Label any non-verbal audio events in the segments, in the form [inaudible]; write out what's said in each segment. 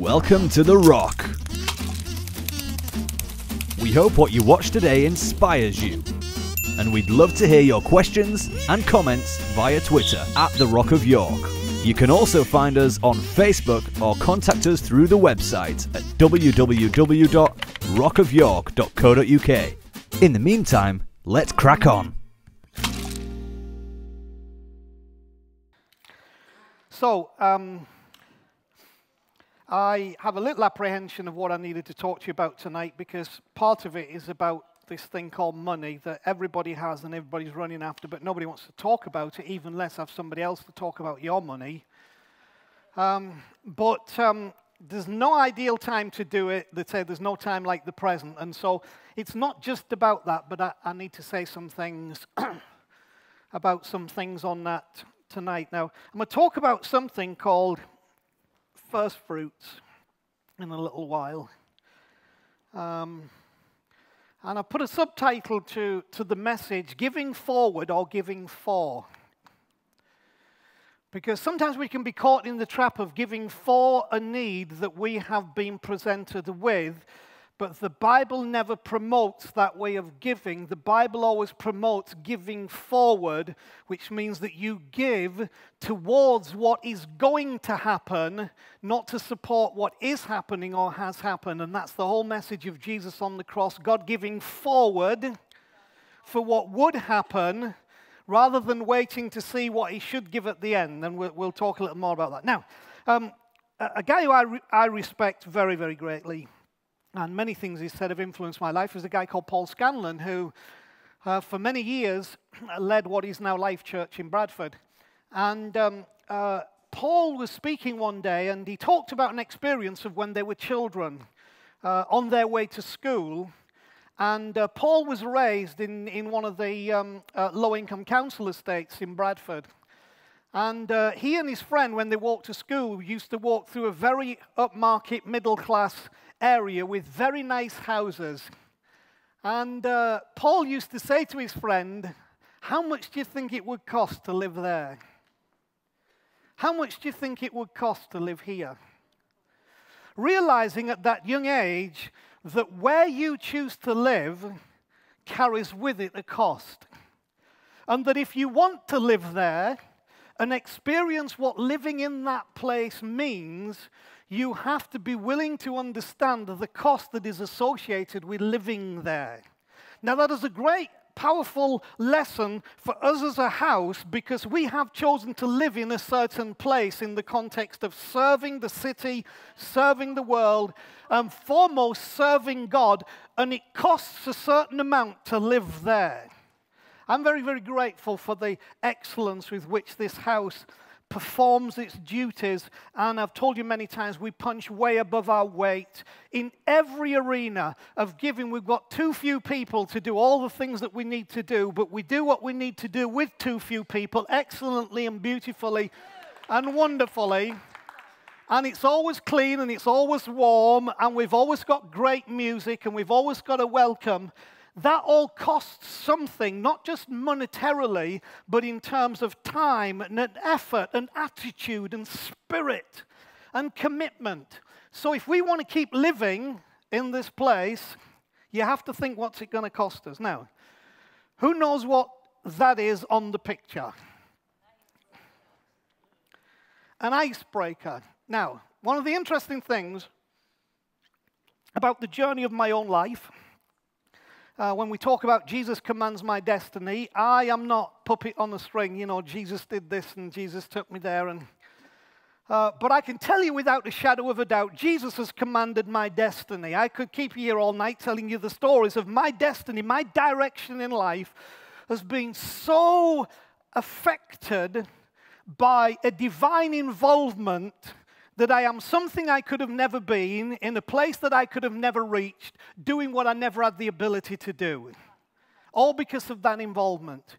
Welcome to The Rock. We hope what you watch today inspires you. And we'd love to hear your questions and comments via Twitter at The Rock of York. You can also find us on Facebook or contact us through the website at www.rockofyork.co.uk. In the meantime, let's crack on. So, um, I have a little apprehension of what I needed to talk to you about tonight because part of it is about this thing called money that everybody has and everybody's running after, but nobody wants to talk about it, even less have somebody else to talk about your money. Um, but um, there's no ideal time to do it. They say there's no time like the present. And so it's not just about that, but I, I need to say some things [clears throat] about some things on that tonight. Now, I'm going to talk about something called first fruits in a little while. Um, and I put a subtitle to, to the message Giving Forward or Giving For. Because sometimes we can be caught in the trap of giving for a need that we have been presented with but the Bible never promotes that way of giving. The Bible always promotes giving forward, which means that you give towards what is going to happen, not to support what is happening or has happened. And that's the whole message of Jesus on the cross God giving forward for what would happen rather than waiting to see what he should give at the end. And we'll, we'll talk a little more about that. Now, um, a guy who I, re- I respect very, very greatly and many things he said have influenced my life. There's a guy called Paul Scanlon who, uh, for many years, [clears throat] led what is now Life Church in Bradford. And um, uh, Paul was speaking one day, and he talked about an experience of when they were children uh, on their way to school. And uh, Paul was raised in, in one of the um, uh, low income council estates in Bradford. And uh, he and his friend, when they walked to school, used to walk through a very upmarket, middle class area with very nice houses. And uh, Paul used to say to his friend, How much do you think it would cost to live there? How much do you think it would cost to live here? Realizing at that young age that where you choose to live carries with it a cost. And that if you want to live there and experience what living in that place means, you have to be willing to understand the cost that is associated with living there. Now, that is a great, powerful lesson for us as a house because we have chosen to live in a certain place in the context of serving the city, serving the world, and foremost serving God, and it costs a certain amount to live there. I'm very, very grateful for the excellence with which this house performs its duties. And I've told you many times, we punch way above our weight. In every arena of giving, we've got too few people to do all the things that we need to do, but we do what we need to do with too few people excellently and beautifully and wonderfully. And it's always clean and it's always warm, and we've always got great music and we've always got a welcome that all costs something, not just monetarily, but in terms of time and effort and attitude and spirit and commitment. So if we want to keep living in this place, you have to think what's it going to cost us. Now, who knows what that is on the picture? An icebreaker. Now, one of the interesting things about the journey of my own life uh, when we talk about Jesus commands my destiny, I am not puppet on a string. You know, Jesus did this and Jesus took me there. And, uh, but I can tell you without a shadow of a doubt, Jesus has commanded my destiny. I could keep you here all night telling you the stories of my destiny, my direction in life has been so affected by a divine involvement that I am something I could have never been, in a place that I could have never reached, doing what I never had the ability to do. All because of that involvement.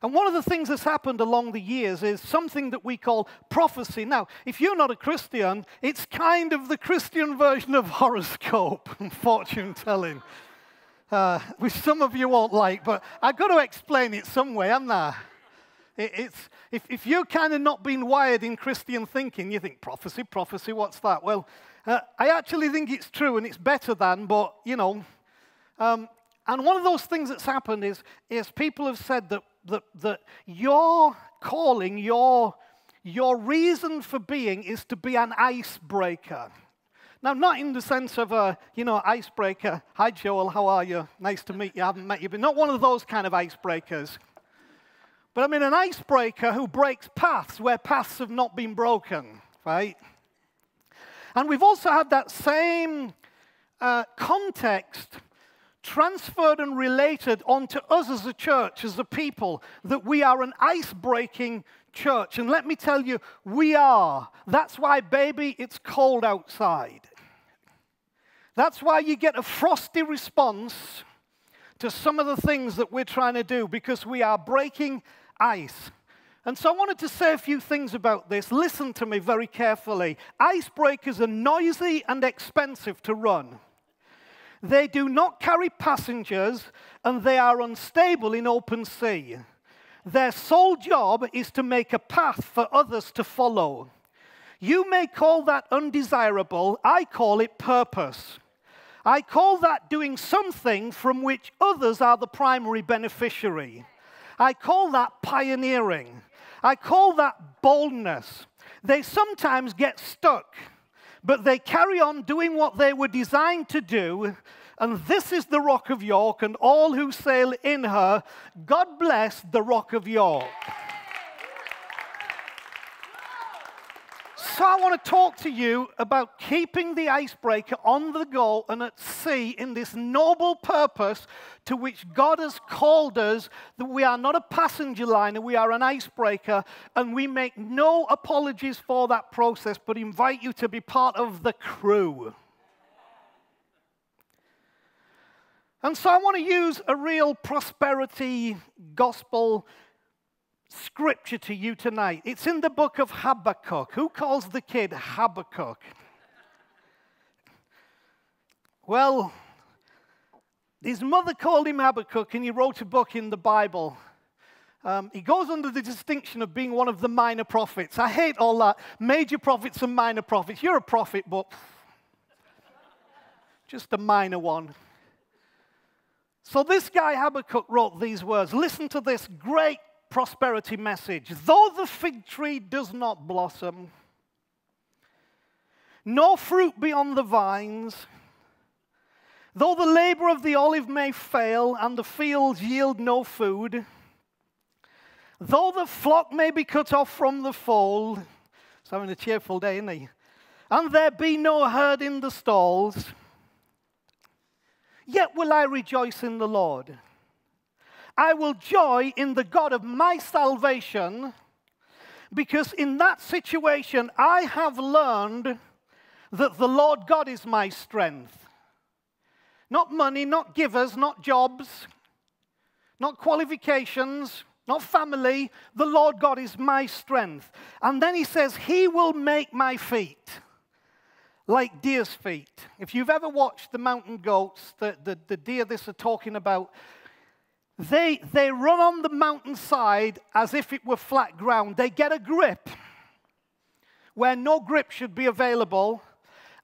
And one of the things that's happened along the years is something that we call prophecy. Now, if you're not a Christian, it's kind of the Christian version of horoscope and [laughs] fortune telling, uh, which some of you won't like, but I've got to explain it some way, haven't I? it's, if, if you're kind of not been wired in Christian thinking, you think, prophecy, prophecy, what's that? Well, uh, I actually think it's true and it's better than, but, you know. Um, and one of those things that's happened is, is people have said that, that, that your calling, your, your reason for being is to be an icebreaker. Now, not in the sense of a, you know, icebreaker. Hi, Joel, how are you? Nice to meet you. I haven't met you, but not one of those kind of icebreakers. But I mean, an icebreaker who breaks paths where paths have not been broken, right? And we've also had that same uh, context transferred and related onto us as a church, as a people, that we are an ice breaking church. And let me tell you, we are. That's why, baby, it's cold outside. That's why you get a frosty response to some of the things that we're trying to do because we are breaking ice. And so I wanted to say a few things about this. Listen to me very carefully. Icebreakers are noisy and expensive to run. They do not carry passengers and they are unstable in open sea. Their sole job is to make a path for others to follow. You may call that undesirable, I call it purpose. I call that doing something from which others are the primary beneficiary. I call that pioneering. I call that boldness. They sometimes get stuck, but they carry on doing what they were designed to do. And this is the Rock of York, and all who sail in her. God bless the Rock of York. So, I want to talk to you about keeping the icebreaker on the go and at sea in this noble purpose to which God has called us that we are not a passenger liner, we are an icebreaker, and we make no apologies for that process, but invite you to be part of the crew. And so, I want to use a real prosperity gospel scripture to you tonight. It's in the book of Habakkuk. Who calls the kid Habakkuk? Well, his mother called him Habakkuk, and he wrote a book in the Bible. Um, he goes under the distinction of being one of the minor prophets. I hate all that. Major prophets and minor prophets. You're a prophet, but just a minor one. So, this guy Habakkuk wrote these words. Listen to this great prosperity message. Though the fig tree does not blossom, no fruit be on the vines, though the labor of the olive may fail and the fields yield no food, though the flock may be cut off from the fold, it's having a cheerful day, isn't he? And there be no herd in the stalls, yet will I rejoice in the Lord. I will joy in the God of my salvation because in that situation I have learned that the Lord God is my strength. Not money, not givers, not jobs, not qualifications, not family. The Lord God is my strength. And then he says, He will make my feet like deer's feet. If you've ever watched the mountain goats, the, the, the deer this are talking about, they, they run on the mountainside as if it were flat ground. They get a grip where no grip should be available,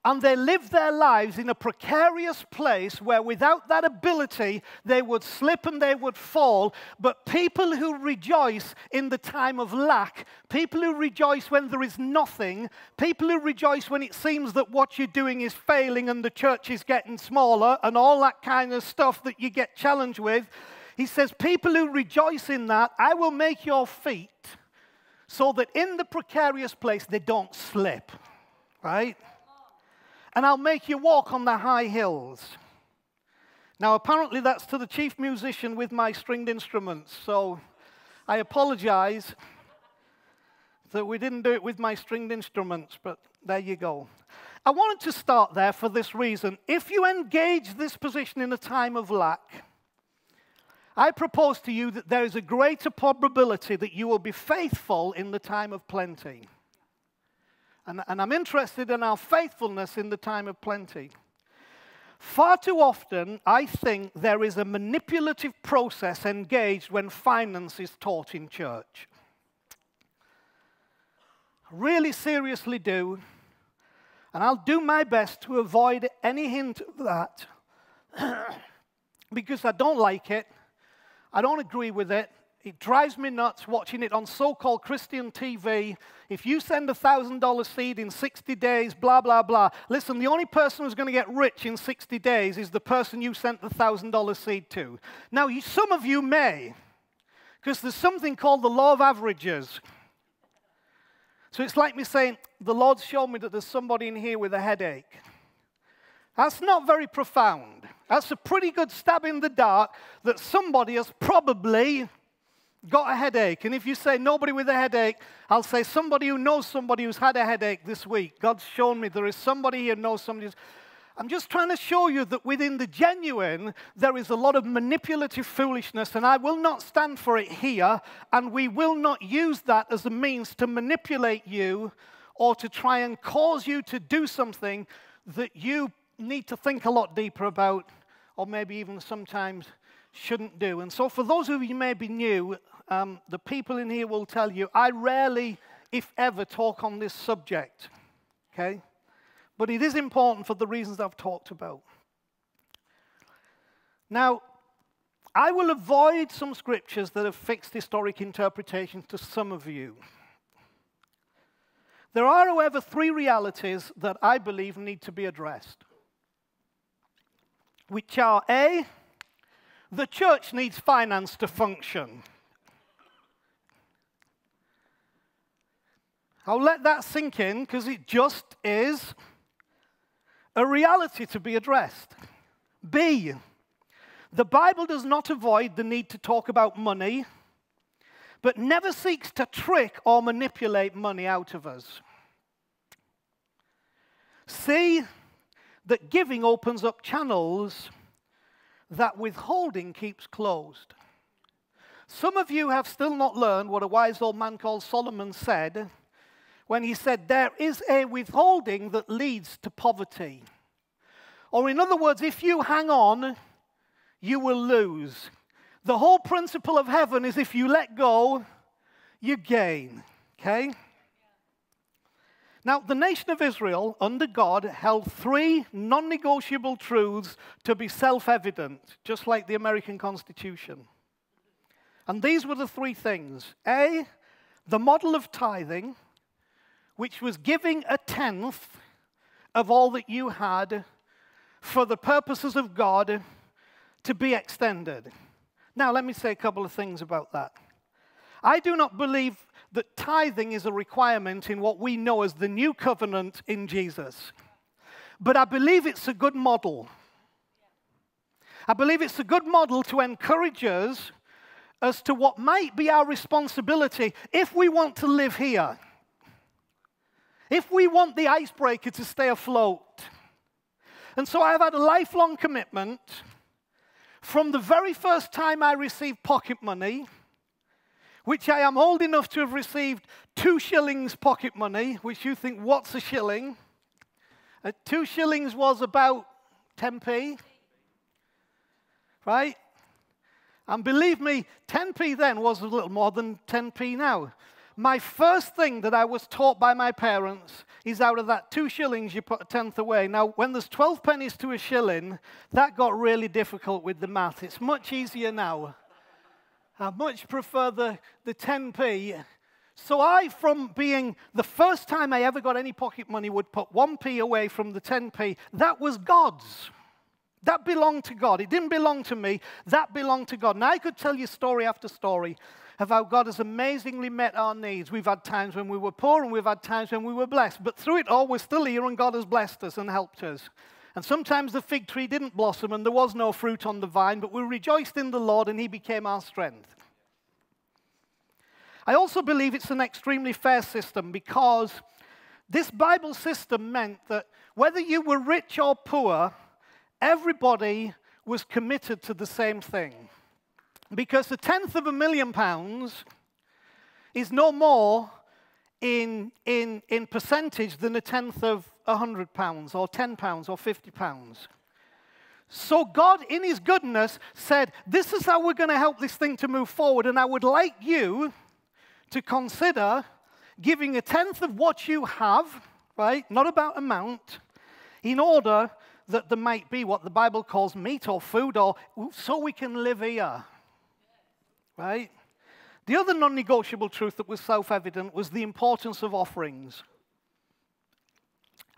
and they live their lives in a precarious place where without that ability they would slip and they would fall. But people who rejoice in the time of lack, people who rejoice when there is nothing, people who rejoice when it seems that what you're doing is failing and the church is getting smaller and all that kind of stuff that you get challenged with he says, People who rejoice in that, I will make your feet so that in the precarious place they don't slip, right? And I'll make you walk on the high hills. Now, apparently, that's to the chief musician with my stringed instruments, so I apologize that we didn't do it with my stringed instruments, but there you go. I wanted to start there for this reason. If you engage this position in a time of lack, I propose to you that there is a greater probability that you will be faithful in the time of plenty. And, and, I'm interested in our faithfulness in the time of plenty. Far too often, I think there is a manipulative process engaged when finance is taught in church. really seriously do, and I'll do my best to avoid any hint of that [clears throat] because I don't like it, I don't agree with it, it drives me nuts watching it on so called Christian TV. If you send a $1,000 seed in 60 days, blah, blah, blah. Listen, the only person who's going to get rich in 60 days is the person you sent the $1,000 seed to. Now, some of you may, because there's something called the law of averages. So it's like me saying, The Lord's shown me that there's somebody in here with a headache. That's not very profound. That's a pretty good stab in the dark that somebody has probably got a headache. And if you say nobody with a headache, I'll say somebody who knows somebody who's had a headache this week. God's shown me there is somebody here who knows somebody who's. I'm just trying to show you that within the genuine, there is a lot of manipulative foolishness, and I will not stand for it here, and we will not use that as a means to manipulate you or to try and cause you to do something that you need to think a lot deeper about, or maybe even sometimes shouldn't do. And so, for those of you who may be new, um, the people in here will tell you I rarely, if ever, talk on this subject. Okay? But it is important for the reasons I've talked about. Now, I will avoid some scriptures that have fixed historic interpretations to some of you. There are, however, three realities that I believe need to be addressed, which are A, the church needs finance to function. I'll let that sink in because it just is a reality to be addressed. B, the Bible does not avoid the need to talk about money, but never seeks to trick or manipulate money out of us. C, that giving opens up channels that withholding keeps closed. Some of you have still not learned what a wise old man called Solomon said when he said, There is a withholding that leads to poverty. Or, in other words, if you hang on, you will lose. The whole principle of heaven is if you let go, you gain. Okay? Now, the nation of Israel, under God, held three non negotiable truths to be self evident, just like the American Constitution. And these were the three things A, the model of tithing which was giving a tenth of all that you had for the purposes of God to be extended. Now, let me say a couple of things about that. I do not believe that tithing is a requirement in what we know as the new covenant in Jesus, but I believe it's a good model. I believe it's a good model to encourage us as to what might be our responsibility if we want to live here. If we want the icebreaker to stay afloat. And so I've had a lifelong commitment from the very first time I received pocket money, which I am old enough to have received two shillings pocket money, which you think, what's a shilling? Uh, two shillings was about 10p, right? And believe me, 10p then was a little more than 10p now my first thing that I was taught by my parents is out of that two shillings, you put a tenth away. Now, when there's 12 pennies to a shilling, that got really difficult with the math. It's much easier now. I much prefer the, the 10p. So I, from being the first time I ever got any pocket money, would put 1p away from the 10p. That was God's. That belonged to God. It didn't belong to me. That belonged to God. And I could tell you story after story of how God has amazingly met our needs. We've had times when we were poor and we've had times when we were blessed. But through it all, we're still here and God has blessed us and helped us. And sometimes the fig tree didn't blossom and there was no fruit on the vine, but we rejoiced in the Lord and He became our strength. I also believe it's an extremely fair system because this Bible system meant that whether you were rich or poor, everybody was committed to the same thing. Because a tenth of a million pounds is no more in, in, in percentage than a tenth of a hundred pounds or ten pounds or fifty pounds. So God, in His goodness, said, This is how we're going to help this thing to move forward. And I would like you to consider giving a tenth of what you have, right? Not about amount, in order that there might be what the Bible calls meat or food, or so we can live here, right? The other non negotiable truth that was self evident was the importance of offerings.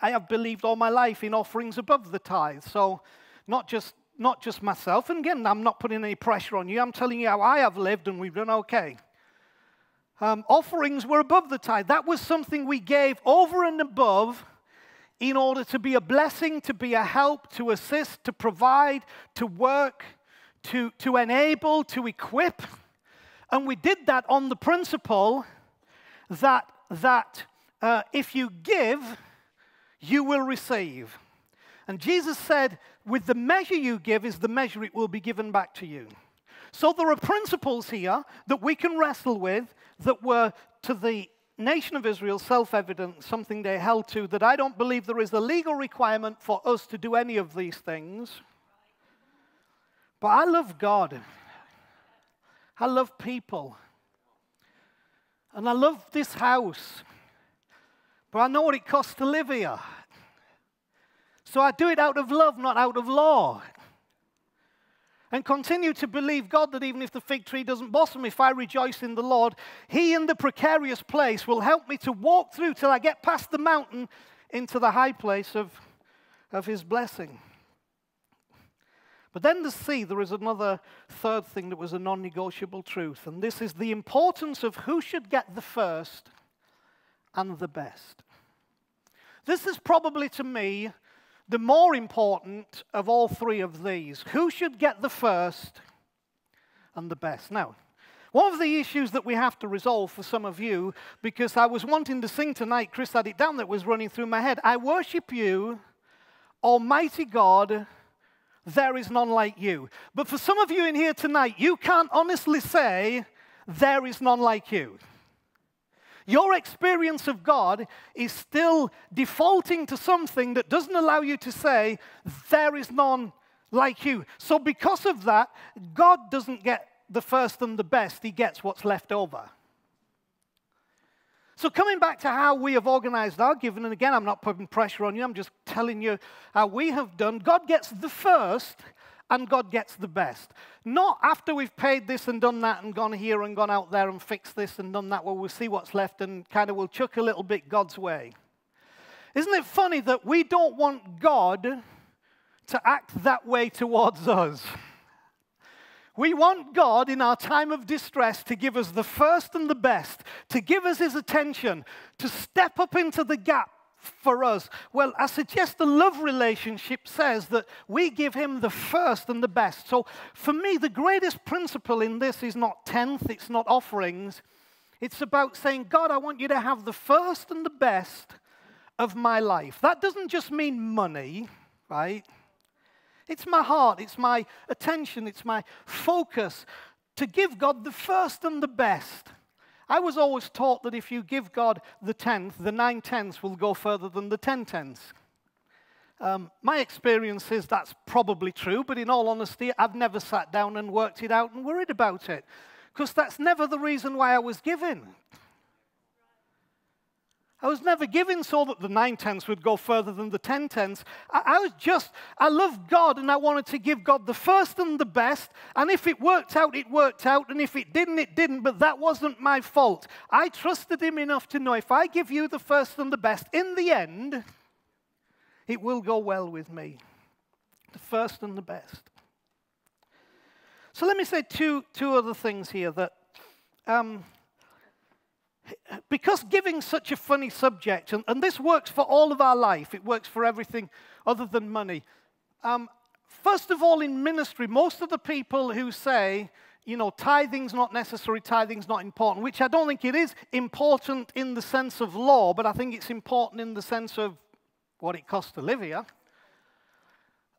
I have believed all my life in offerings above the tithe. So, not just, not just myself. And again, I'm not putting any pressure on you. I'm telling you how I have lived and we've done okay. Um, offerings were above the tithe. That was something we gave over and above in order to be a blessing, to be a help, to assist, to provide, to work, to, to enable, to equip. And we did that on the principle that, that uh, if you give, you will receive. And Jesus said, with the measure you give is the measure it will be given back to you. So there are principles here that we can wrestle with that were to the nation of Israel self evident, something they held to, that I don't believe there is a legal requirement for us to do any of these things. But I love God. I love people. And I love this house. But I know what it costs to live here. So I do it out of love, not out of law. And continue to believe God that even if the fig tree doesn't blossom, if I rejoice in the Lord, He in the precarious place will help me to walk through till I get past the mountain into the high place of, of His blessing. But then to see, there is another third thing that was a non negotiable truth, and this is the importance of who should get the first and the best. This is probably to me the more important of all three of these. Who should get the first and the best? Now, one of the issues that we have to resolve for some of you, because I was wanting to sing tonight, Chris had it down that was running through my head. I worship you, Almighty God, there is none like you. But for some of you in here tonight, you can't honestly say, there is none like you. Your experience of God is still defaulting to something that doesn't allow you to say, There is none like you. So, because of that, God doesn't get the first and the best, He gets what's left over. So, coming back to how we have organized our giving, and again, I'm not putting pressure on you, I'm just telling you how we have done. God gets the first, and God gets the best. Not after we've paid this and done that and gone here and gone out there and fixed this and done that, where we'll see what's left and kind of we'll chuck a little bit God's way. Isn't it funny that we don't want God to act that way towards us? We want God in our time of distress to give us the first and the best, to give us his attention, to step up into the gap for us? Well, I suggest the love relationship says that we give him the first and the best. So for me, the greatest principle in this is not tenth, it's not offerings. It's about saying, God, I want you to have the first and the best of my life. That doesn't just mean money, right? It's my heart, it's my attention, it's my focus to give God the first and the best. I was always taught that if you give God the tenth, the nine tenths will go further than the ten tenths. Um, my experience is that's probably true, but in all honesty, I've never sat down and worked it out and worried about it because that's never the reason why I was given. I was never given so that the nine tenths would go further than the ten tenths. I, I, was just, I loved God and I wanted to give God the first and the best. And if it worked out, it worked out. And if it didn't, it didn't. But that wasn't my fault. I trusted Him enough to know if I give you the first and the best, in the end, it will go well with me. The first and the best. So let me say two, two other things here that. Um, because giving such a funny subject, and, and, this works for all of our life, it works for everything other than money. Um, first of all, in ministry, most of the people who say, you know, tithing's not necessary, tithing's not important, which I don't think it is important in the sense of law, but I think it's important in the sense of what it costs to live here.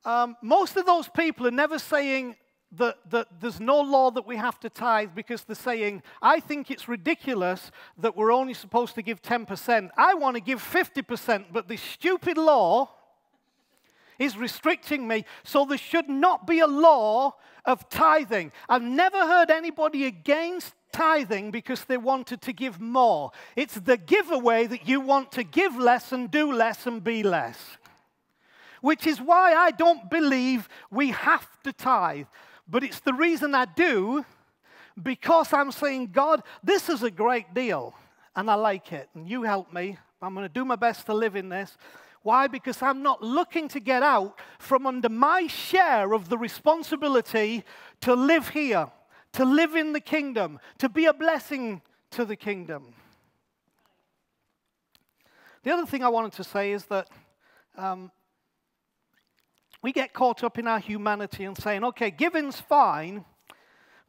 Um, most of those people are never saying, that, that there's no law that we have to tithe because they're saying, I think it's ridiculous that we're only supposed to give 10%. I want to give 50%, but this stupid law is restricting me, so there should not be a law of tithing. I've never heard anybody against tithing because they wanted to give more. It's the giveaway that you want to give less and do less and be less. Which is why I don't believe we have to tithe. But it's the reason I do because I'm saying, God, this is a great deal and I like it. And you help me. I'm going to do my best to live in this. Why? Because I'm not looking to get out from under my share of the responsibility to live here to live in the kingdom, to be a blessing to the kingdom. The other thing I wanted to say is that um, we get caught up in our humanity and saying, okay, giving's fine,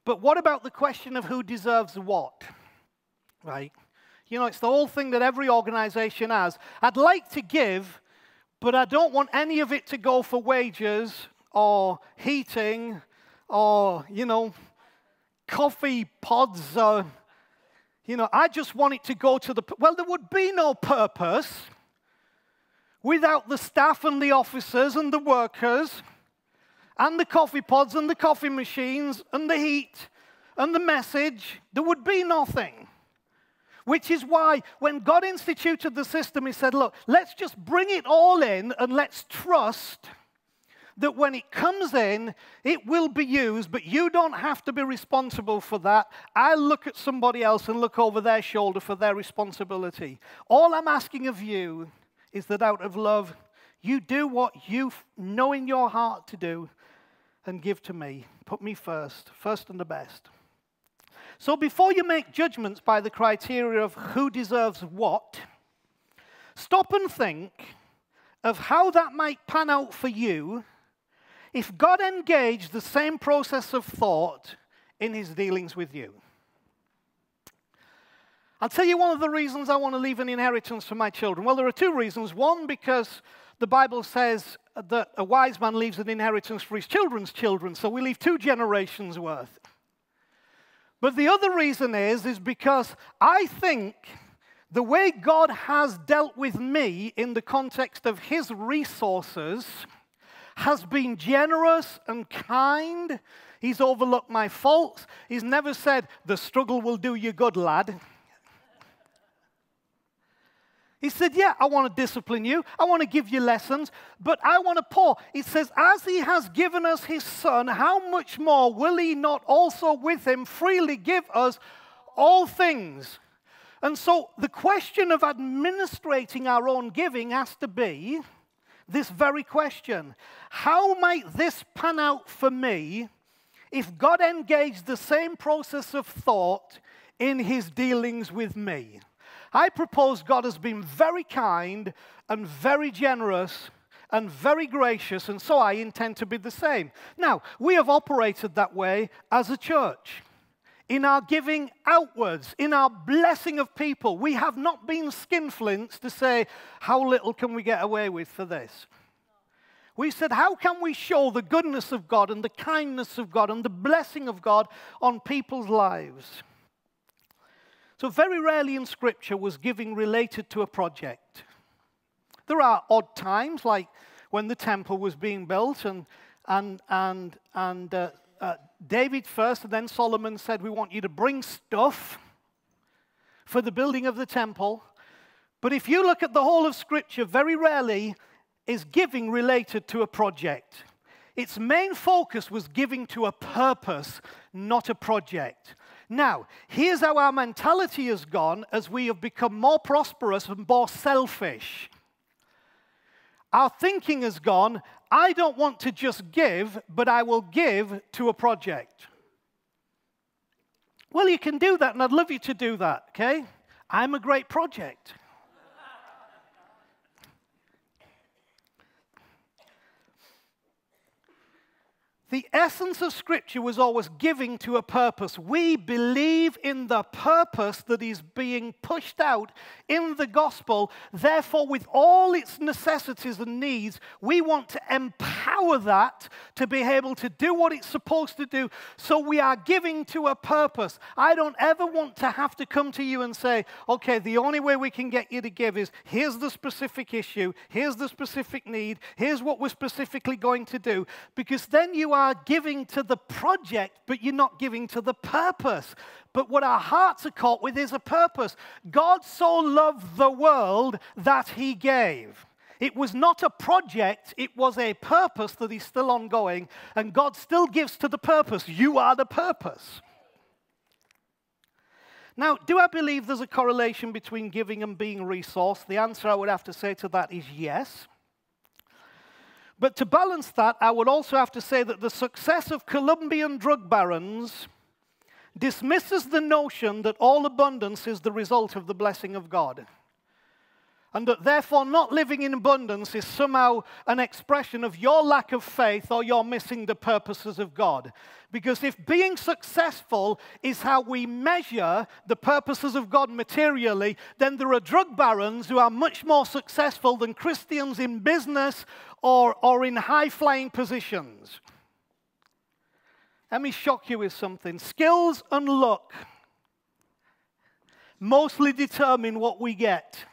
but what about the question of who deserves what? Right? You know, it's the whole thing that every organization has. I'd like to give, but I don't want any of it to go for wages or heating or, you know, coffee pods or, you know, I just want it to go to the. Well, there would be no purpose without the staff and the officers and the workers and the coffee pods and the coffee machines and the heat and the message. There would be nothing. Which is why, when God instituted the system, He said, Look, let's just bring it all in and let's trust that when it comes in, it will be used, but you don't have to be responsible for that. I look at somebody else and look over their shoulder for their responsibility. All I'm asking of you is that out of love, you do what you know in your heart to do and give to me. Put me first, first and the best. So before you make judgments by the criteria of who deserves what, stop and think of how that might pan out for you if God engaged the same process of thought in his dealings with you. I'll tell you one of the reasons I want to leave an inheritance for my children. Well, there are two reasons. One, because the Bible says that a wise man leaves an inheritance for his children's children, so we leave two generations worth. But the other reason is, is because I think the way God has dealt with me in the context of his resources has been generous and kind. He's overlooked my faults. He's never said, The struggle will do you good, lad. He said, Yeah, I want to discipline you. I want to give you lessons, but I want to pour. It says, As he has given us his son, how much more will he not also with him freely give us all things? And so the question of administrating our own giving has to be this very question How might this pan out for me if God engaged the same process of thought in his dealings with me? I propose God has been very kind and very generous and very gracious, and so I intend to be the same. Now, we have operated that way as a church in our giving outwards, in our blessing of people. We have not been skinflints to say, how little can we get away with for this? We said, how can we show the goodness of God and the kindness of God and the blessing of God on people's lives? So, very rarely in Scripture was giving related to a project. There are odd times, like when the temple was being built, and, and, and, and uh, uh, David first, and then Solomon said, We want you to bring stuff for the building of the temple. But if you look at the whole of Scripture, very rarely is giving related to a project. Its main focus was giving to a purpose, not a project. Now, here's how our mentality has gone as we have become more prosperous and more selfish. Our thinking has gone, I don't want to just give, but I will give to a project. Well, you can do that, and I'd love you to do that, okay? I'm a great project. The essence of Scripture was always giving to a purpose. We believe in the purpose that is being pushed out in the gospel. Therefore, with all its necessities and needs, we want to empower that to be able to do what it's supposed to do. So we are giving to a purpose. I don't ever want to have to come to you and say, okay, the only way we can get you to give is here's the specific issue, here's the specific need, here's what we're specifically going to do. Because then you are are giving to the project, but you're not giving to the purpose. But what our hearts are caught with is a purpose. God so loved the world that he gave. It was not a project, it was a purpose that is still ongoing, and God still gives to the purpose. You are the purpose. Now, do I believe there's a correlation between giving and being resourced? The answer I would have to say to that is yes. But to balance that, I would also have to say that the success of Colombian drug barons dismisses the notion that all abundance is the result of the blessing of God and that therefore not living in abundance is somehow an expression of your lack of faith or you're missing the purposes of God. Because if being successful is how we measure the purposes of God materially, then there are drug barons who are much more successful than Christians in business or, or in high flying positions. Let me shock you with something skills and luck mostly determine what we get.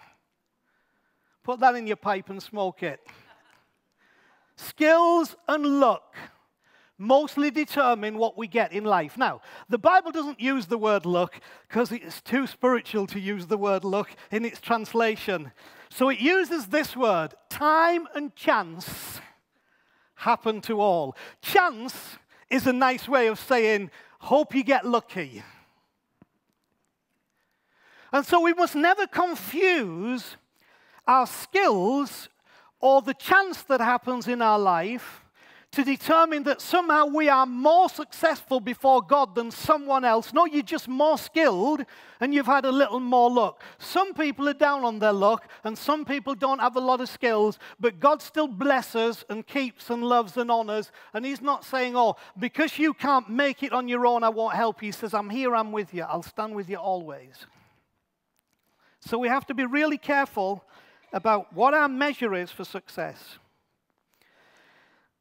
Put that in your pipe and smoke it. Skills and luck mostly determine what we get in life. Now, the Bible doesn't use the word luck because it's too spiritual to use the word luck in its translation. So it uses this word time and chance happen to all. Chance is a nice way of saying, hope you get lucky. And so we must never confuse our skills or the chance that happens in our life to determine that somehow we are more successful before God than someone else. No, you're just more skilled and you've had a little more luck. Some people are down on their luck and some people don't have a lot of skills, but God still blesses and keeps and loves and honors. And He's not saying, oh, because you can't make it on your own, I won't help you. He says, I'm here, I'm with you, I'll stand with you always. So we have to be really careful about what our measure is for success.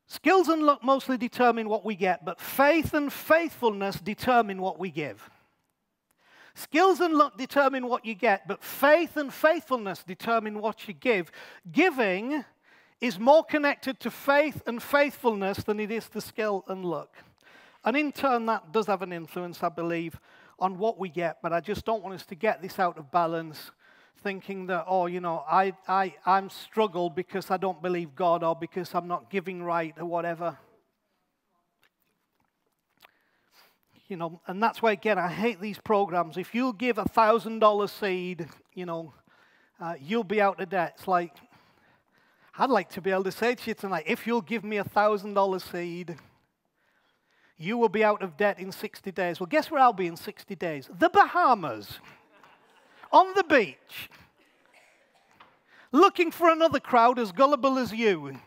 Skills and luck mostly determine what we get, but faith and faithfulness determine what we give. Skills and luck determine what you get, but faith and faithfulness determine what you give. Giving is more connected to faith and faithfulness than it is to skill and luck. And in turn, that does have an influence, I believe, on what we get, but I just don't want us to get this out of balance thinking that, oh, you know, I, I, I'm struggled because I don't believe God or because I'm not giving right or whatever. You know, and that's why, again, I hate these programs. If you give a $1,000 seed, you know, uh, you'll be out of debt. It's like, I'd like to be able to say to you tonight, if you'll give me a $1,000 seed, you will be out of debt in 60 days. Well, guess where I'll be in 60 days? The Bahamas on the beach, looking for another crowd as gullible as you. Do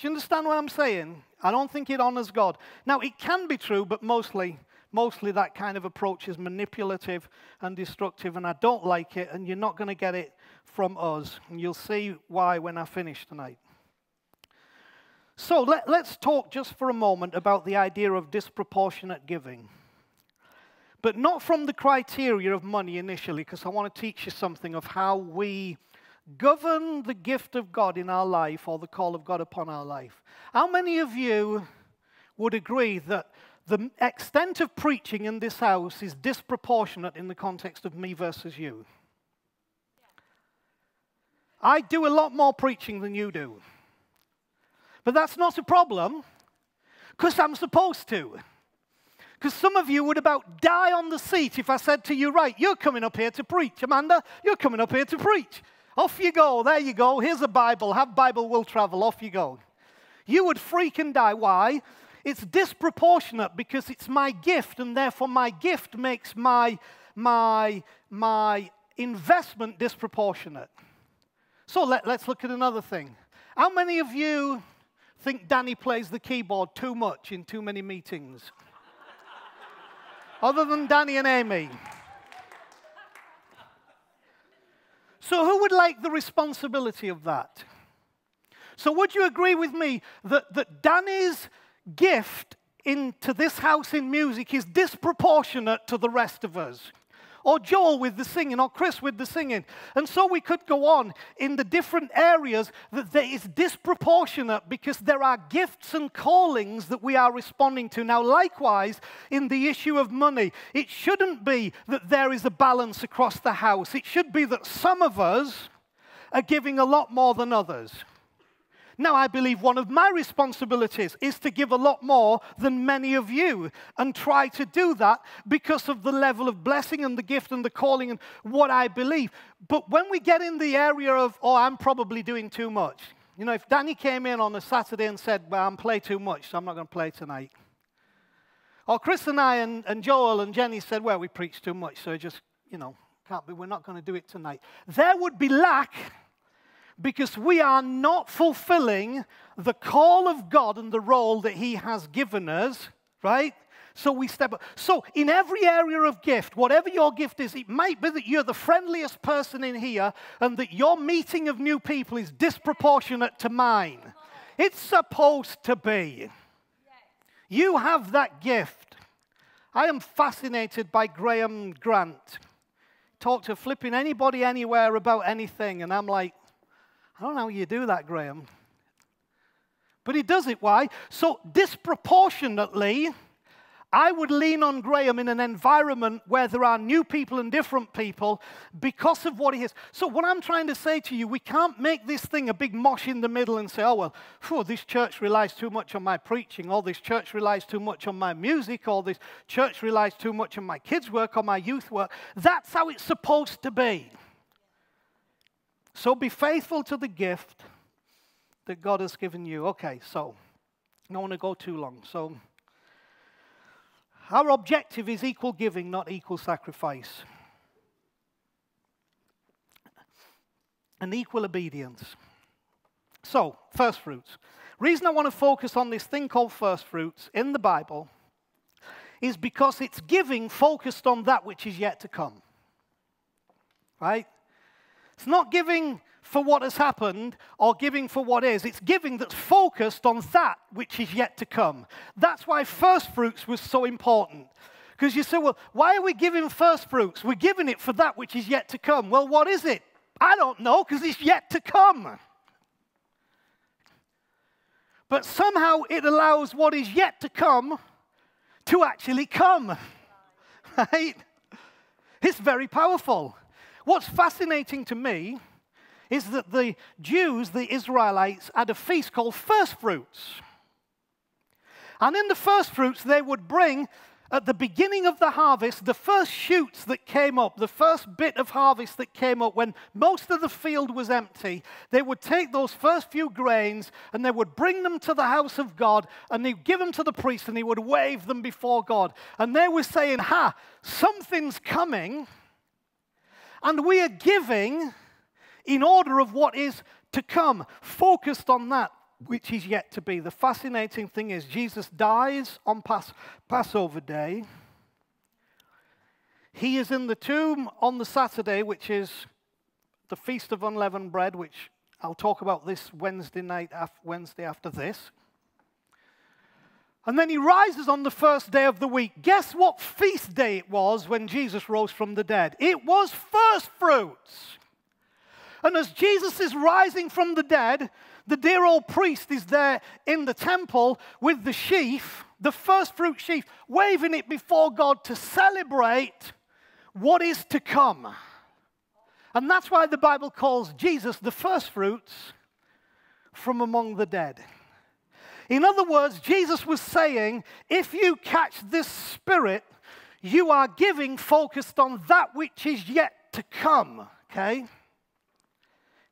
you understand what I'm saying? I don't think it honors God. Now, it can be true, but mostly, mostly that kind of approach is manipulative and destructive, and I don't like it, and you're not going to get it from us. And you'll see why when I finish tonight. So let, us talk just for a moment about the idea of disproportionate giving but not from the criteria of money initially, because I want to teach you something of how we govern the gift of God in our life or the call of God upon our life. How many of you would agree that the extent of preaching in this house is disproportionate in the context of me versus you? I do a lot more preaching than you do. But that's not a problem because I'm supposed to. Because some of you would about die on the seat if I said to you, right, you're coming up here to preach. Amanda, you're coming up here to preach. Off you go. There you go. Here's a Bible. Have Bible will travel. Off you go. You would freak and die. Why? It's disproportionate because it's my gift, and therefore my gift makes my, my, my investment disproportionate. So let, let's look at another thing. How many of you think Danny plays the keyboard too much in too many meetings? Other than Danny and Amy. So, who would like the responsibility of that? So, would you agree with me that, that Danny's gift into this house in music is disproportionate to the rest of us? Or Joel with the singing, or Chris with the singing. And so we could go on in the different areas that there is disproportionate because there are gifts and callings that we are responding to. Now, likewise, in the issue of money, it shouldn't be that there is a balance across the house. It should be that some of us are giving a lot more than others. Now, I believe one of my responsibilities is to give a lot more than many of you and try to do that because of the level of blessing and the gift and the calling and what I believe. But when we get in the area of, oh, I'm probably doing too much, you know, if Danny came in on a Saturday and said, well, I'm playing too much, so I'm not going to play tonight. Or Chris and I and, and Joel and Jenny said, well, we preach too much, so just, you know, can't be, we're not going to do it tonight. There would be lack because we are not fulfilling the call of God and the role that He has given us, right? So we step up. So, in every area of gift, whatever your gift is, it might be that you're the friendliest person in here and that your meeting of new people is disproportionate to mine. It's supposed to be. You have that gift. I am fascinated by Graham Grant. Talk to flipping anybody anywhere about anything, and I'm like, I don't know how you do that, Graham. But he does it. Why? So, disproportionately, I would lean on Graham in an environment where there are new people and different people because of what he is. So, what I'm trying to say to you, we can't make this thing a big mosh in the middle and say, oh, well, phew, this church relies too much on my preaching, or this church relies too much on my music, or this church relies too much on my kids' work or my youth work. That's how it's supposed to be. So be faithful to the gift that God has given you. Okay, so I don't want to go too long. So our objective is equal giving, not equal sacrifice. And equal obedience. So, first fruits. Reason I want to focus on this thing called first fruits in the Bible is because it's giving focused on that which is yet to come. Right? It's not giving for what has happened or giving for what is. It's giving that's focused on that which is yet to come. That's why first fruits was so important. Because you say, well, why are we giving first fruits? We're giving it for that which is yet to come. Well, what is it? I don't know because it's yet to come. But somehow it allows what is yet to come to actually come. [laughs] Right? It's very powerful. What's fascinating to me is that the Jews, the Israelites, had a feast called first fruits. And in the first fruits, they would bring at the beginning of the harvest, the first shoots that came up, the first bit of harvest that came up when most of the field was empty, they would take those first few grains and they would bring them to the house of God and they'd give them to the priest and he would wave them before God. And they were saying, Ha, something's coming and we are giving in order of what is to come, focused on that which is yet to be. The fascinating thing is, Jesus dies on Pas- Passover day. He is in the tomb on the Saturday, which is the Feast of Unleavened Bread, which I'll talk about this Wednesday night, Wednesday after this. And then he rises on the first day of the week. Guess what feast day it was when Jesus rose from the dead? It was first fruits. And as Jesus is rising from the dead, the dear old priest is there in the temple with the sheaf, the first fruit sheaf, waving it before God to celebrate what is to come. And that's why the Bible calls Jesus the first fruits from among the dead. In other words, Jesus was saying, if you catch this spirit, you are giving focused on that which is yet to come. Okay?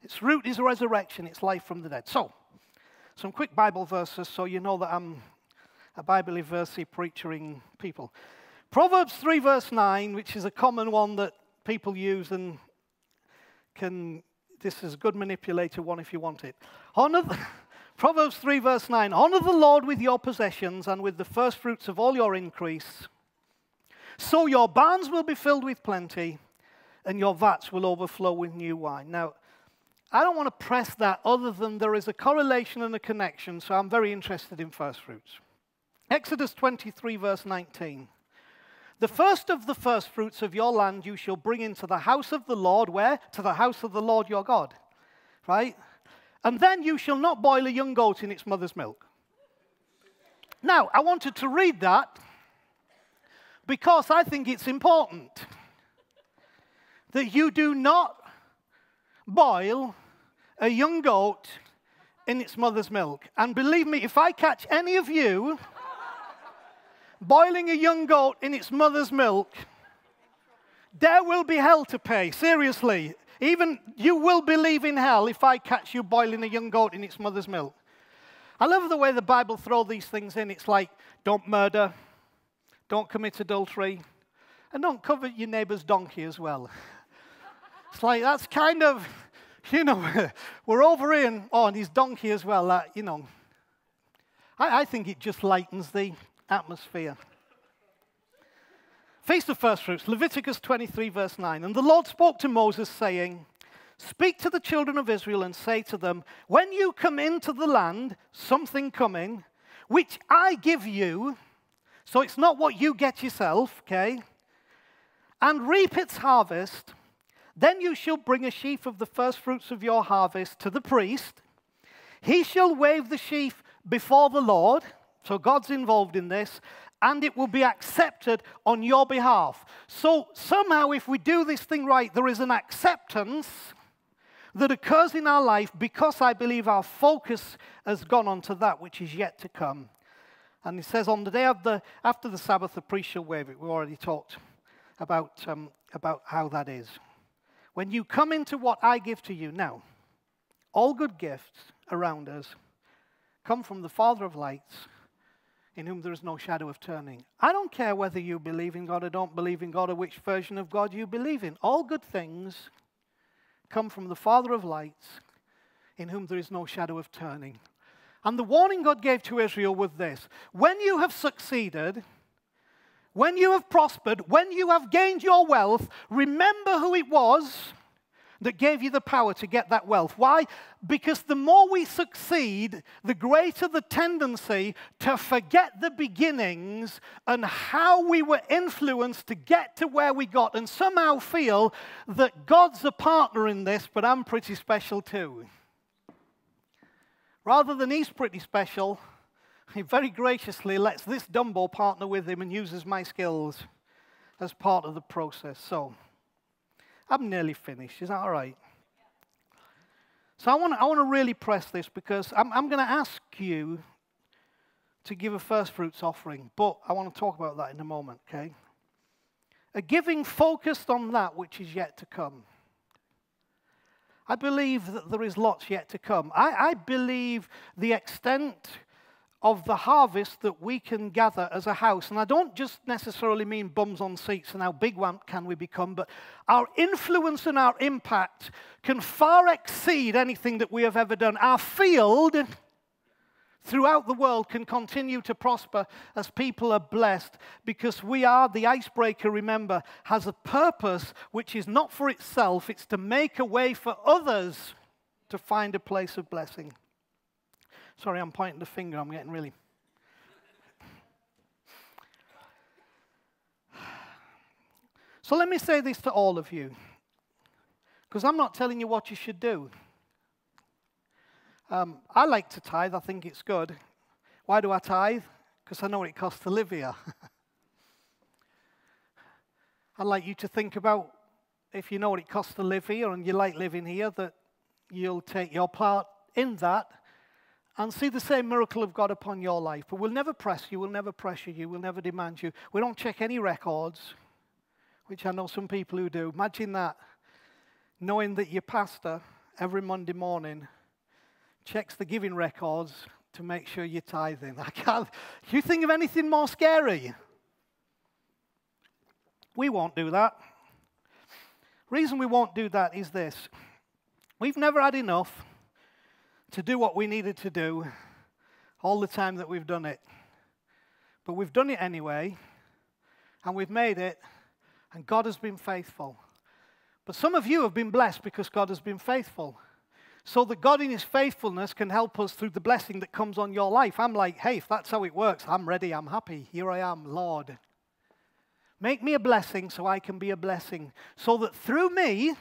Its root is resurrection, it's life from the dead. So, some quick Bible verses so you know that I'm a Bible versey preaching people. Proverbs 3, verse 9, which is a common one that people use and can, this is a good manipulator one if you want it. Honor. [laughs] Proverbs 3, verse 9 Honor the Lord with your possessions and with the first fruits of all your increase. So your barns will be filled with plenty, and your vats will overflow with new wine. Now, I don't want to press that other than there is a correlation and a connection, so I'm very interested in first fruits. Exodus 23, verse 19. The first of the first fruits of your land you shall bring into the house of the Lord. Where? To the house of the Lord your God. Right? And then you shall not boil a young goat in its mother's milk. Now, I wanted to read that because I think it's important that you do not boil a young goat in its mother's milk. And believe me, if I catch any of you boiling a young goat in its mother's milk, there will be hell to pay. Seriously. Even you will believe in hell if I catch you boiling a young goat in its mother's milk. I love the way the Bible throws these things in. It's like, don't murder, don't commit adultery, and don't covet your neighbor's donkey as well. [laughs] It's like, that's kind of, [laughs] you know, [laughs] we're over in, oh, and his donkey as well. That, you know, I, I think it just lightens the atmosphere. Feast of First Fruits, Leviticus 23, verse 9. And the Lord spoke to Moses, saying, Speak to the children of Israel and say to them, When you come into the land, something coming, which I give you, so it's not what you get yourself, okay, and reap its harvest, then you shall bring a sheaf of the first fruits of your harvest to the priest. He shall wave the sheaf before the Lord, so God's involved in this, and it will be accepted on your behalf. So somehow, if we do this thing right, there is an acceptance that occurs in our life because I believe our focus has gone on to that which is yet to come. And he says, on the day of the, after the Sabbath, the priest shall wave it. We already talked about, um, about how that is. When you come into what I give to you now, all good gifts around us come from the Father of lights, in whom there is no shadow of turning. I don't care whether you believe in God or don't believe in God or which version of God you believe in. All good things come from the Father of lights, in whom there is no shadow of turning. And the warning God gave to Israel was this when you have succeeded, when you have prospered, when you have gained your wealth, remember who it was that gave you the power to get that wealth. Why? Because the more we succeed, the greater the tendency to forget the beginnings and how we were influenced to get to where we got, and somehow feel that God's a partner in this, but I'm pretty special too. Rather than he's pretty special, he very graciously lets this Dumbo partner with him and uses my skills as part of the process. So, I'm nearly finished. Is that all right? So I want to I want to really press this because I'm, I'm going to ask you to give a first fruits offering, but I want to talk about that in a moment, okay? A giving focused on that which is yet to come. I believe that there is lots yet to come. I, I believe the extent of the harvest that we can gather as a house. And I don't just necessarily mean bums on seats and how big one can we become, but our influence and our impact can far exceed anything that we have ever done. Our field throughout the world can continue to prosper as people are blessed because we are the icebreaker, remember, has a purpose which is not for itself, it's to make a way for others to find a place of blessing. Sorry, I'm pointing the finger. I'm getting really. So let me say this to all of you, because I'm not telling you what you should do. Um, I like to tithe, I think it's good. Why do I tithe? Because I know what it costs to live here. [laughs] I'd like you to think about if you know what it costs to live here and you like living here, that you'll take your part in that and see the same miracle of God upon your life. But we'll never press you, we'll never pressure you, we'll never demand you. We don't check any records, which I know some people who do. Imagine that, knowing that your pastor every Monday morning checks the giving records to make sure you're tithing. I can't. You think of anything more scary? We won't do that. Reason we won't do that is this: we've never had enough to do what we needed to do all the time that we've done it. But we've done it anyway, and we've made it, and God has been faithful. But some of you have been blessed because God has been faithful. So that God in His faithfulness can help us through the blessing that comes on your life. I'm like, hey, if that's how it works, I'm ready, I'm happy. Here I am, Lord. Make me a blessing so I can be a blessing, so that through me,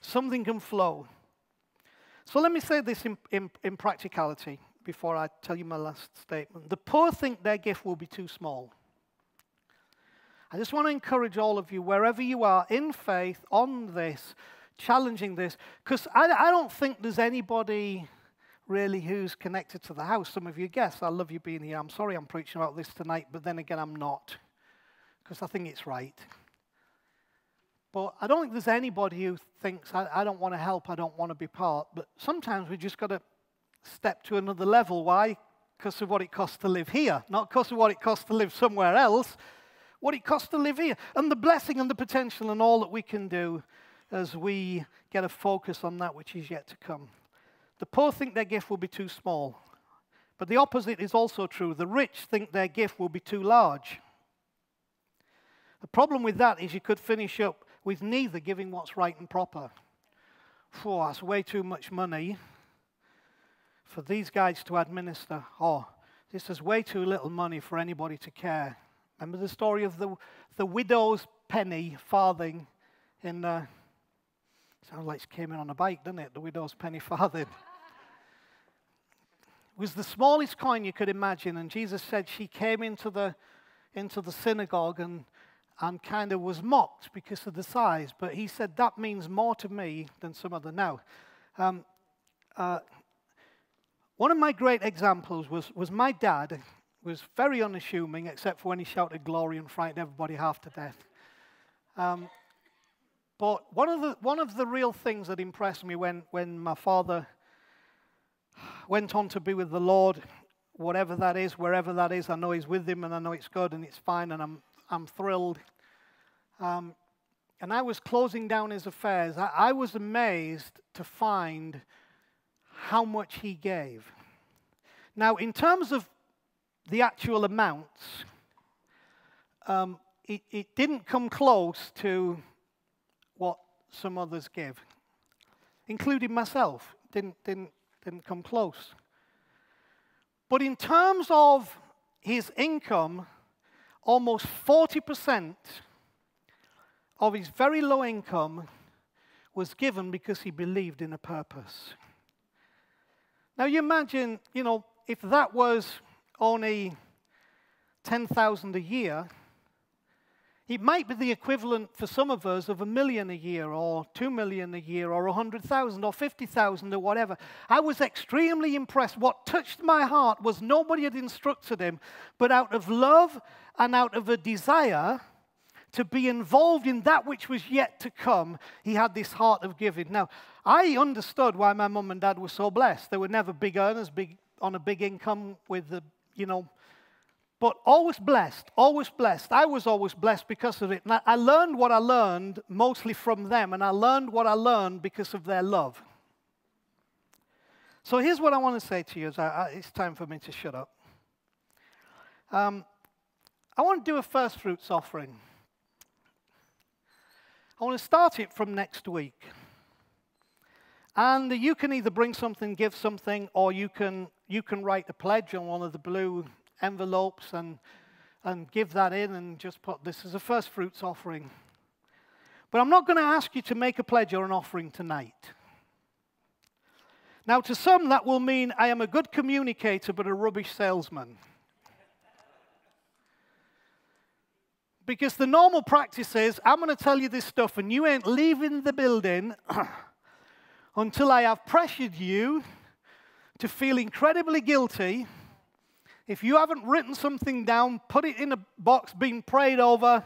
something can flow. So let me say this in, in, in practicality before I tell you my last statement. The poor think their gift will be too small. I just want to encourage all of you, wherever you are, in faith, on this, challenging this, because I, I, don't think there's anybody really who's connected to the house. Some of you guess. I love you being here. I'm sorry I'm preaching about this tonight, but then again, I'm not, because I think it's right. But I don't think there's anybody who thinks, I, I don't want to help, I don't want to be part. But sometimes we just got to step to another level. Why? Because of what it costs to live here, not because of what it costs to live somewhere else what it costs to live here, and the blessing and the potential and all that we can do as we get a focus on that which is yet to come. The poor think their gift will be too small, but the opposite is also true. The rich think their gift will be too large. The problem with that is you could finish up with neither giving what's right and proper. Oh, that's way too much money for these guys to administer. Oh, this is way too little money for anybody to care. Remember the story of the, the widow's penny farthing in. Uh, sounds like she came in on a bike, doesn't it? The widow's penny [laughs] farthing. it was the smallest coin you could imagine, and Jesus said she came into the, into the synagogue and, and kind of was mocked because of the size. But he said, That means more to me than some other. Now, um, uh, one of my great examples was, was my dad was very unassuming, except for when he shouted glory and frightened everybody half to death. Um, but one of, the, one of the real things that impressed me when, when my father went on to be with the Lord, whatever that is, wherever that is, I know he's with him and I know it's good and it's fine and I'm, I'm thrilled. Um, and I was closing down his affairs. I, I was amazed to find how much he gave. Now, in terms of the actual amounts, um, it, it didn't come close to what some others give, including myself. Didn't, didn't, didn't come close. But in terms of his income, almost 40% of his very low income was given because he believed in a purpose. Now, you imagine, you know, if that was only 10,000 a year, it might be the equivalent for some of us of a million a year, or two million a year, or a 100,000, or 50,000, or whatever. I was extremely impressed. What touched my heart was nobody had instructed him, but out of love and out of a desire to be involved in that which was yet to come, he had this heart of giving. Now, I understood why my mum and dad were so blessed. They were never big earners, big on a big income with the you know, but always blessed, always blessed. I was always blessed because of it. And I learned what I learned mostly from them, and I learned what I learned because of their love. So here's what I want to say to you. I, I, it's time for me to shut up. Um, I want to do a first fruits offering. I want to start it from next week. And you can either bring something, give something, or you can, you can write a pledge on one of the blue envelopes and, and give that in and just put this as a first fruits offering. But I'm not going to ask you to make a pledge or an offering tonight. Now, to some, that will mean I am a good communicator but a rubbish salesman. Because the normal practice is I'm going to tell you this stuff and you ain't leaving the building [clears throat] until I have pressured you to feel incredibly guilty. If you haven't written something down, put it in a box, been prayed over,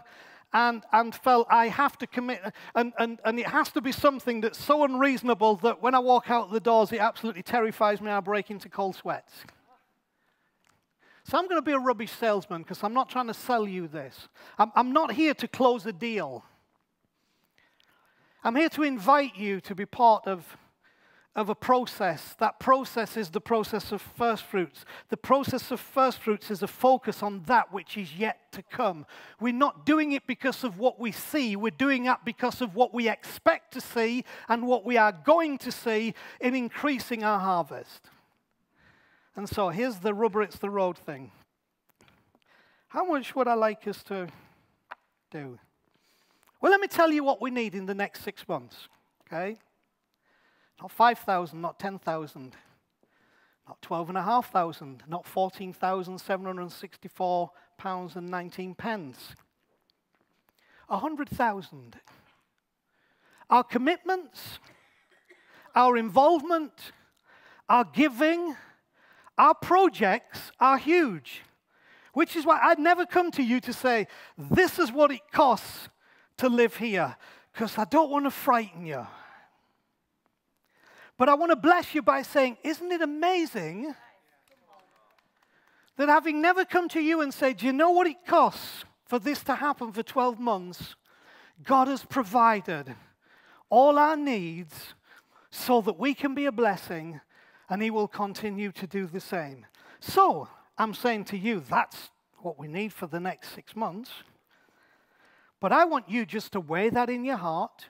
and, and felt I have to commit, and, and, and it has to be something that's so unreasonable that when I walk out the doors, it absolutely terrifies me. I break into cold sweats. So I'm going to be a rubbish salesman because I'm not trying to sell you this. I'm, I'm not here to close a deal. I'm here to invite you to be part of, of a process. That process is the process of first fruits. The process of first fruits is a focus on that which is yet to come. We're not doing it because of what we see, we're doing it because of what we expect to see and what we are going to see in increasing our harvest. And so here's the rubber, it's the road thing. How much would I like us to do? Well, let me tell you what we need in the next six months, okay? Not 5,000, not 10,000, not 12,500, not 14,764 pounds and 19 pence. 100,000. Our commitments, our involvement, our giving, our projects are huge. Which is why I'd never come to you to say, this is what it costs to live here, because I don't want to frighten you. But I want to bless you by saying, isn't it amazing that having never come to you and said, do you know what it costs for this to happen for 12 months? God has provided all our needs so that we can be a blessing and He will continue to do the same. So, I'm saying to you, that's what we need for the next six months. But I want you just to weigh that in your heart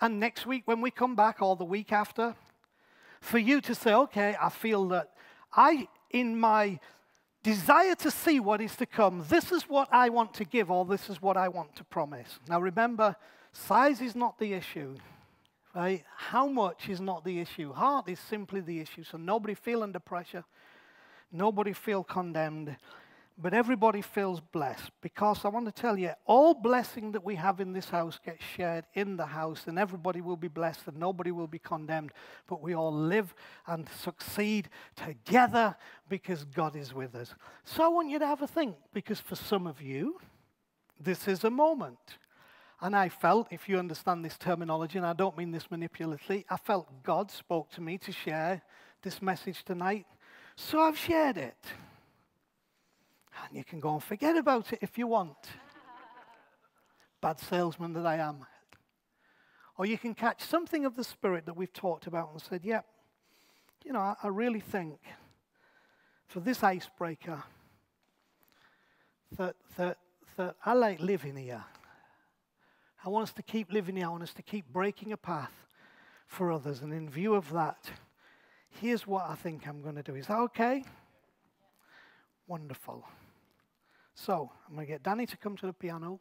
and next week, when we come back, or the week after, for you to say, okay, I feel that I, in my desire to see what is to come, this is what I want to give, or this is what I want to promise. Now remember, size is not the issue. Right? How much is not the issue. Heart is simply the issue. So nobody feel under pressure. Nobody feel condemned but everybody feels blessed because I want to tell you, all blessing that we have in this house gets shared in the house, and everybody will be blessed and nobody will be condemned. But we all live and succeed together because God is with us. So I want you to have a think because for some of you, this is a moment. And I felt, if you understand this terminology, and I don't mean this manipulatively, I felt God spoke to me to share this message tonight. So I've shared it. And you can go and forget about it if you want. Bad salesman that I am. Or you can catch something of the spirit that we've talked about and said, yep, yeah, you know, I, I really think for this icebreaker that, that, that I like living here. I want us to keep living here. I want us to keep breaking a path for others. And in view of that, here's what I think I'm going to do. Is that okay? Wonderful. So I'm going to get Danny to come to the piano.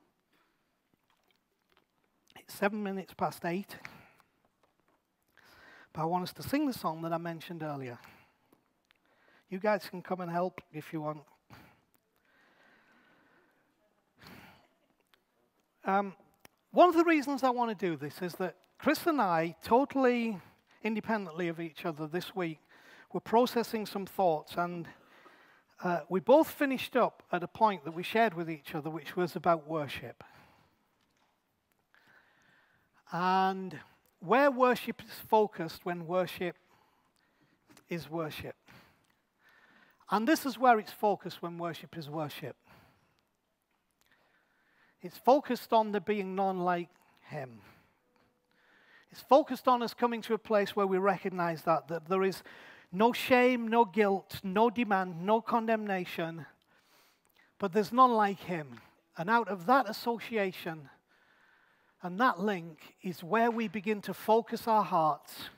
It's seven minutes past eight. But I want us to sing the song that I mentioned earlier. You guys can come and help if you want. Um, one of the reasons I want to do this is that Chris and I, totally independently of each other this week, were processing some thoughts and uh, we both finished up at a point that we shared with each other, which was about worship. And where worship is focused when worship is worship. And this is where it's focused when worship is worship. It's focused on there being none like Him. It's focused on us coming to a place where we recognize that, that there is no shame, no guilt, no demand, no condemnation. But there's none like him. And out of that association and that link is where we begin to focus our hearts.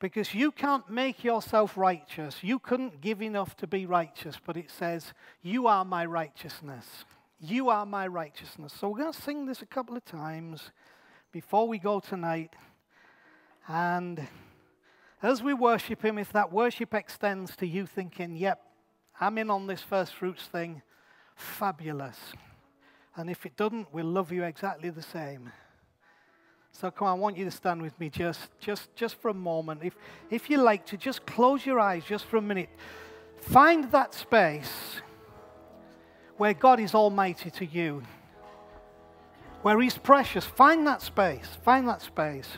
Because you can't make yourself righteous. You couldn't give enough to be righteous, but it says, You are my righteousness. You are my righteousness. So we're going to sing this a couple of times before we go tonight. And as we worship Him, if that worship extends to you thinking, yep, I'm in on this first fruits thing, fabulous. And if it doesn't, we'll love you exactly the same. So come on, I want you to stand with me just, just, just for a moment. If, if you like to, just close your eyes just for a minute. Find that space where God is almighty to you, where He's precious. Find that space. Find that space.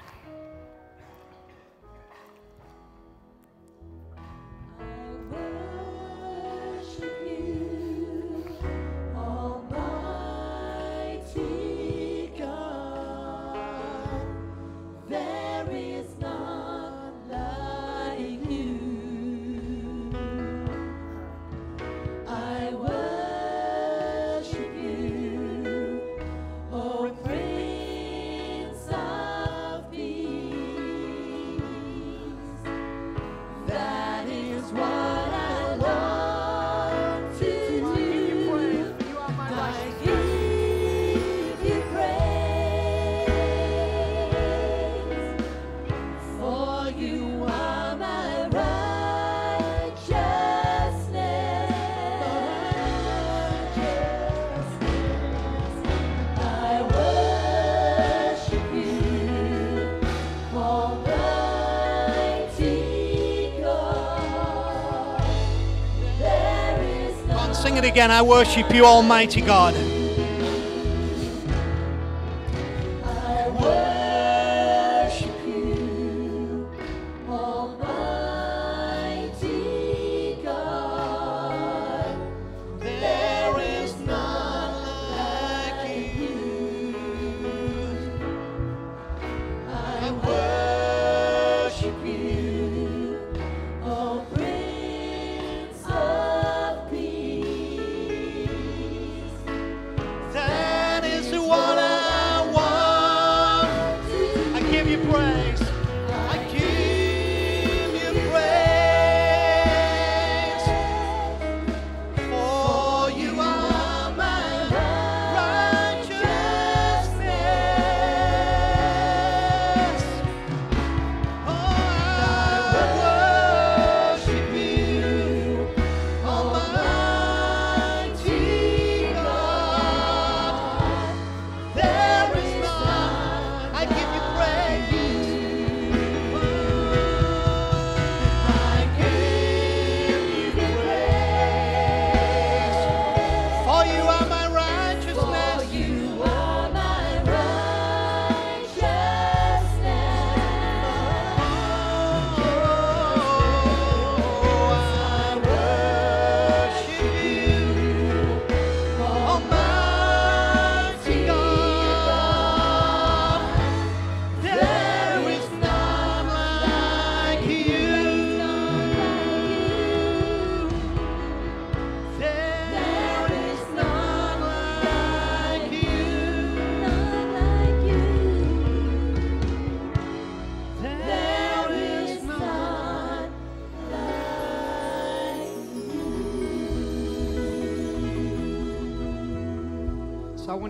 Again. I worship you, Almighty God.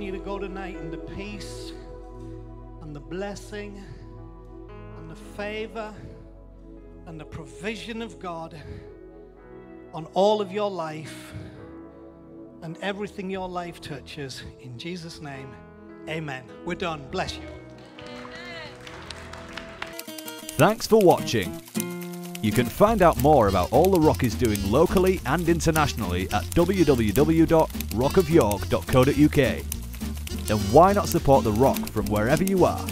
You to go tonight in the peace and the blessing and the favor and the provision of God on all of your life and everything your life touches. In Jesus' name, amen. We're done. Bless you. Thanks for watching. You can find out more about all the Rock is doing locally and internationally at www.rockofyork.co.uk. And why not support The Rock from wherever you are?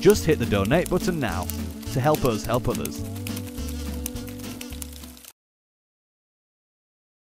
Just hit the donate button now to help us help others.